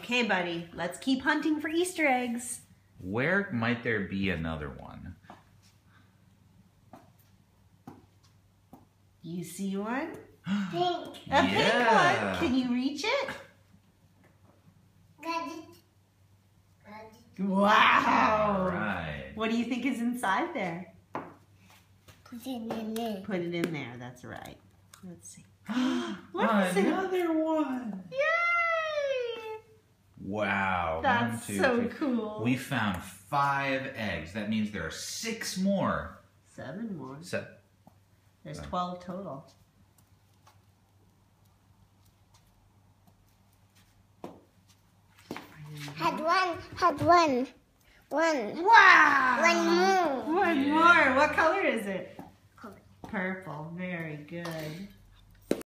Okay, buddy, let's keep hunting for Easter eggs. Where might there be another one? You see one? Pink. A pink one. Can you reach it? Got it. Got it. Wow. All right. What do you think is inside there? Put it in there. Put it in there. That's right. Let's see. What is? Another one. Yay! Wow. That's One, two, so three. cool. We found five eggs. That means there are six more. Seven more. So, There's Seven. 12 total. Had one. Had one. One. Wow! One more. One more. What color is it? Purple. Purple. Very good.